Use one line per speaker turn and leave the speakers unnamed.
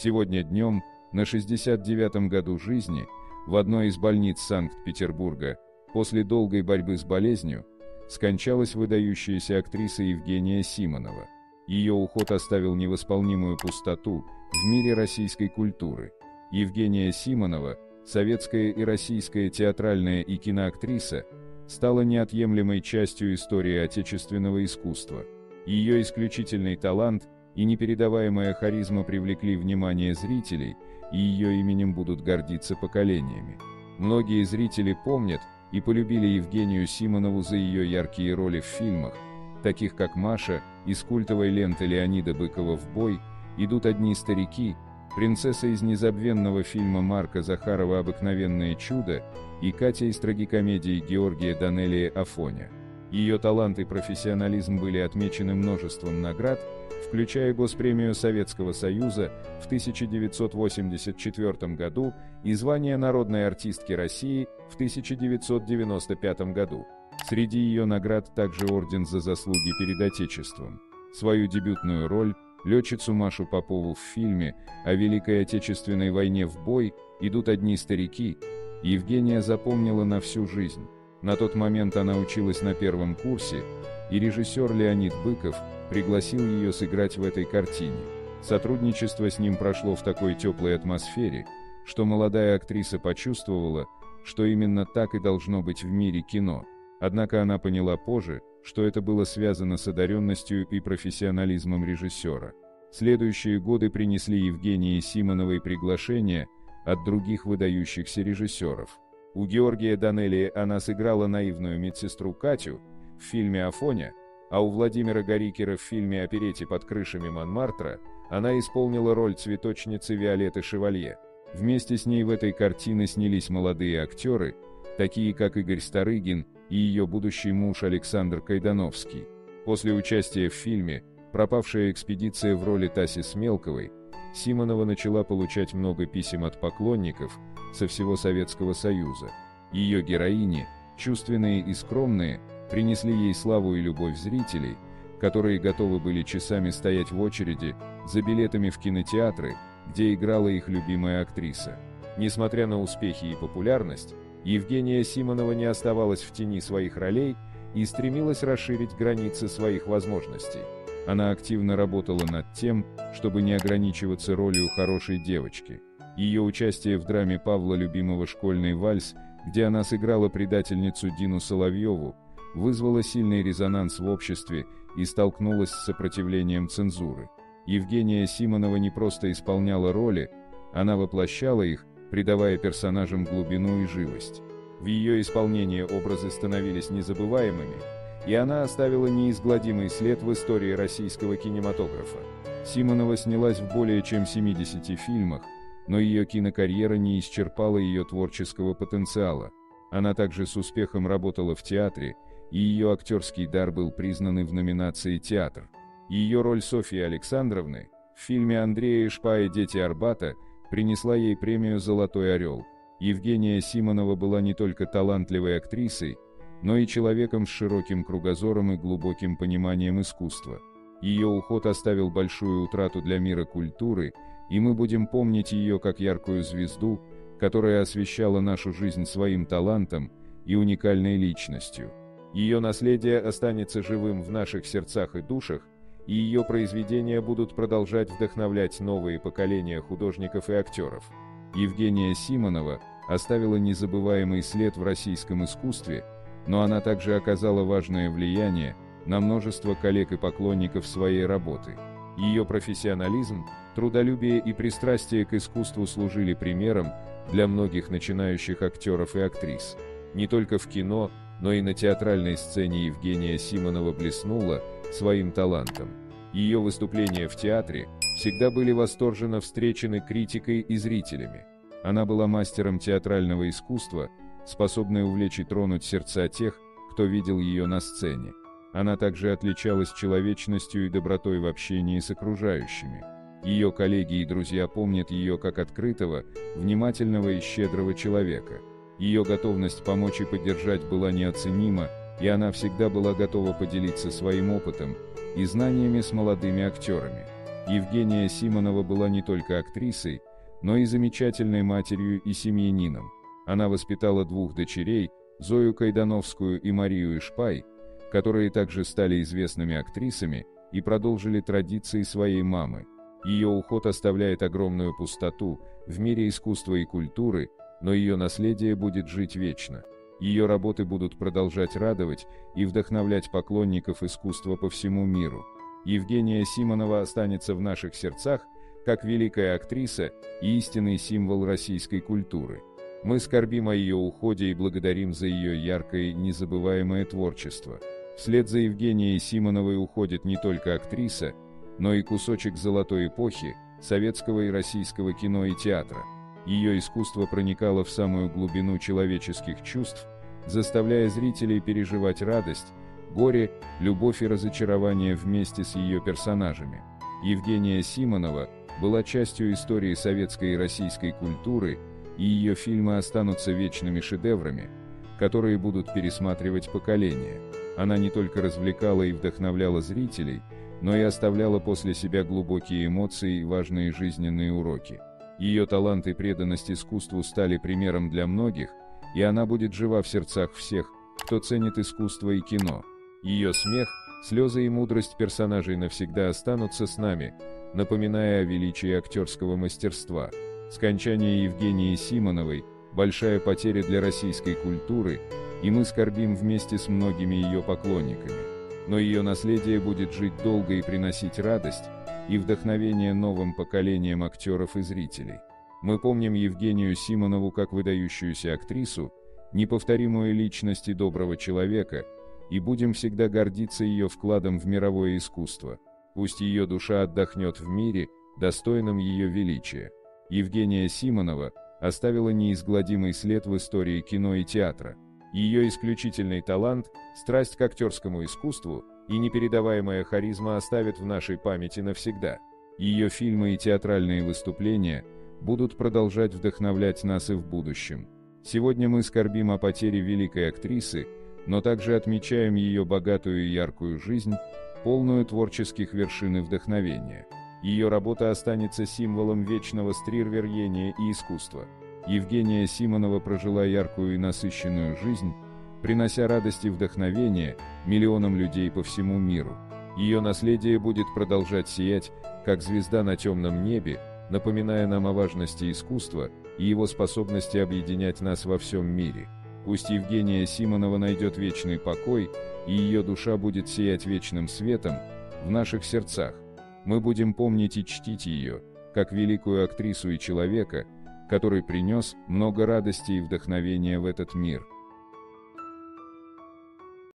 Сегодня днем, на 69-м году жизни, в одной из больниц Санкт-Петербурга, после долгой борьбы с болезнью, скончалась выдающаяся актриса Евгения Симонова. Ее уход оставил невосполнимую пустоту в мире российской культуры. Евгения Симонова, советская и российская театральная и киноактриса, стала неотъемлемой частью истории отечественного искусства. Ее исключительный талант и непередаваемая харизма привлекли внимание зрителей, и ее именем будут гордиться поколениями. Многие зрители помнят и полюбили Евгению Симонову за ее яркие роли в фильмах, таких как «Маша», из культовой ленты Леонида Быкова «В бой», «Идут одни старики», принцесса из незабвенного фильма Марка Захарова «Обыкновенное чудо» и Катя из трагикомедии Георгия Данелия «Афоня». Ее талант и профессионализм были отмечены множеством наград, включая Госпремию Советского Союза в 1984 году и звание народной артистки России в 1995 году. Среди ее наград также Орден за заслуги перед Отечеством. Свою дебютную роль, летчицу Машу Попову в фильме о Великой Отечественной войне в бой «Идут одни старики», Евгения запомнила на всю жизнь. На тот момент она училась на первом курсе, и режиссер Леонид Быков пригласил ее сыграть в этой картине. Сотрудничество с ним прошло в такой теплой атмосфере, что молодая актриса почувствовала, что именно так и должно быть в мире кино. Однако она поняла позже, что это было связано с одаренностью и профессионализмом режиссера. Следующие годы принесли Евгении Симоновой приглашения от других выдающихся режиссеров. У Георгия Данелии она сыграла наивную медсестру Катю в фильме «Афоня», а у Владимира Горикера в фильме «Оперете под крышами Монмартра» она исполнила роль цветочницы Виолетты Шевалье. Вместе с ней в этой картине снялись молодые актеры, такие как Игорь Старыгин и ее будущий муж Александр Кайдановский. После участия в фильме «Пропавшая экспедиция» в роли Таси Смелковой, Симонова начала получать много писем от поклонников со всего Советского Союза. Ее героини, чувственные и скромные, принесли ей славу и любовь зрителей, которые готовы были часами стоять в очереди за билетами в кинотеатры, где играла их любимая актриса. Несмотря на успехи и популярность, Евгения Симонова не оставалась в тени своих ролей и стремилась расширить границы своих возможностей. Она активно работала над тем, чтобы не ограничиваться ролью хорошей девочки. Ее участие в драме Павла Любимого «Школьный вальс», где она сыграла предательницу Дину Соловьеву, вызвало сильный резонанс в обществе и столкнулась с сопротивлением цензуры. Евгения Симонова не просто исполняла роли, она воплощала их, придавая персонажам глубину и живость. В ее исполнении образы становились незабываемыми, и она оставила неизгладимый след в истории российского кинематографа. Симонова снялась в более чем 70 фильмах, но ее кинокарьера не исчерпала ее творческого потенциала. Она также с успехом работала в театре, и ее актерский дар был признан в номинации «Театр». Ее роль Софьи Александровны в фильме Андрея Шпая «Дети Арбата» принесла ей премию «Золотой орел». Евгения Симонова была не только талантливой актрисой, но и человеком с широким кругозором и глубоким пониманием искусства. Ее уход оставил большую утрату для мира культуры, и мы будем помнить ее как яркую звезду, которая освещала нашу жизнь своим талантом и уникальной личностью. Ее наследие останется живым в наших сердцах и душах, и ее произведения будут продолжать вдохновлять новые поколения художников и актеров. Евгения Симонова оставила незабываемый след в российском искусстве, но она также оказала важное влияние на множество коллег и поклонников своей работы. Ее профессионализм, трудолюбие и пристрастие к искусству служили примером для многих начинающих актеров и актрис. Не только в кино, но и на театральной сцене Евгения Симонова блеснула своим талантом. Ее выступления в театре всегда были восторженно встречены критикой и зрителями. Она была мастером театрального искусства, способной увлечь и тронуть сердца тех, кто видел ее на сцене. Она также отличалась человечностью и добротой в общении с окружающими. Ее коллеги и друзья помнят ее как открытого, внимательного и щедрого человека. Ее готовность помочь и поддержать была неоценима, и она всегда была готова поделиться своим опытом и знаниями с молодыми актерами. Евгения Симонова была не только актрисой, но и замечательной матерью и семьянином. Она воспитала двух дочерей, Зою Кайдановскую и Марию Ишпай, которые также стали известными актрисами и продолжили традиции своей мамы. Ее уход оставляет огромную пустоту в мире искусства и культуры, но ее наследие будет жить вечно. Ее работы будут продолжать радовать и вдохновлять поклонников искусства по всему миру. Евгения Симонова останется в наших сердцах как великая актриса и истинный символ российской культуры. Мы скорбим о ее уходе и благодарим за ее яркое и незабываемое творчество. Вслед за Евгенией Симоновой уходит не только актриса, но и кусочек золотой эпохи, советского и российского кино и театра. Ее искусство проникало в самую глубину человеческих чувств, заставляя зрителей переживать радость, горе, любовь и разочарование вместе с ее персонажами. Евгения Симонова была частью истории советской и российской культуры, и ее фильмы останутся вечными шедеврами, которые будут пересматривать поколения. Она не только развлекала и вдохновляла зрителей, но и оставляла после себя глубокие эмоции и важные жизненные уроки. Ее талант и преданность искусству стали примером для многих, и она будет жива в сердцах всех, кто ценит искусство и кино. Ее смех, слезы и мудрость персонажей навсегда останутся с нами, напоминая о величии актерского мастерства. Скончание Евгении Симоновой – большая потеря для российской культуры, и мы скорбим вместе с многими ее поклонниками но ее наследие будет жить долго и приносить радость и вдохновение новым поколениям актеров и зрителей. Мы помним Евгению Симонову как выдающуюся актрису, неповторимую личность и доброго человека, и будем всегда гордиться ее вкладом в мировое искусство. Пусть ее душа отдохнет в мире, достойном ее величия. Евгения Симонова оставила неизгладимый след в истории кино и театра. Ее исключительный талант, страсть к актерскому искусству и непередаваемая харизма оставят в нашей памяти навсегда. Ее фильмы и театральные выступления будут продолжать вдохновлять нас и в будущем. Сегодня мы скорбим о потере великой актрисы, но также отмечаем ее богатую и яркую жизнь, полную творческих вершин и вдохновения. Ее работа останется символом вечного стрирверения и искусства. Евгения Симонова прожила яркую и насыщенную жизнь, принося радость и вдохновение миллионам людей по всему миру. Ее наследие будет продолжать сиять, как звезда на темном небе, напоминая нам о важности искусства и его способности объединять нас во всем мире. Пусть Евгения Симонова найдет вечный покой, и ее душа будет сиять вечным светом в наших сердцах. Мы будем помнить и чтить ее, как великую актрису и человека, который принес много радости и вдохновения в этот мир –